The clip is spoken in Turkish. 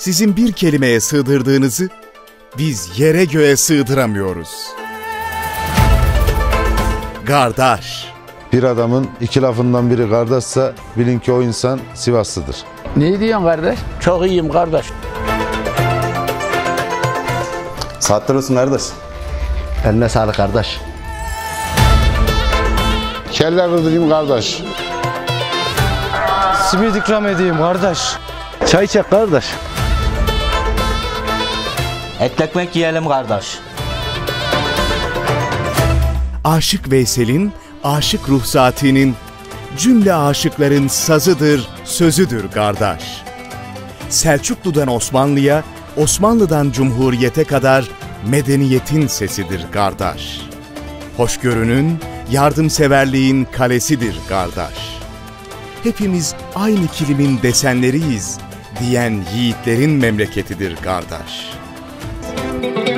sizin bir kelimeye sığdırdığınızı biz yere göğe sığdıramıyoruz. Kardeş. Bir adamın iki lafından biri kardeşse bilin ki o insan Sivaslıdır. Ne diyorsun kardeş? Çok iyiyim kardeş. Saatler olsun kardeş. Eline sağlık kardeş. Kelle kırdırayım kardeş. Simit ikram edeyim kardeş. Çay çek kardeş. Et ekmek yiyelim kardeş. Aşık Veysel'in aşık ruhsatinin cümle aşıkların sazıdır, sözüdür kardeş. Selçuklu'dan Osmanlı'ya, Osmanlı'dan Cumhuriyete kadar medeniyetin sesidir kardeş. Hoşgörünün, yardımseverliğin kalesidir kardeş. Hepimiz aynı kilimin desenleriyiz diyen yiğitlerin memleketidir kardeş. Thank you.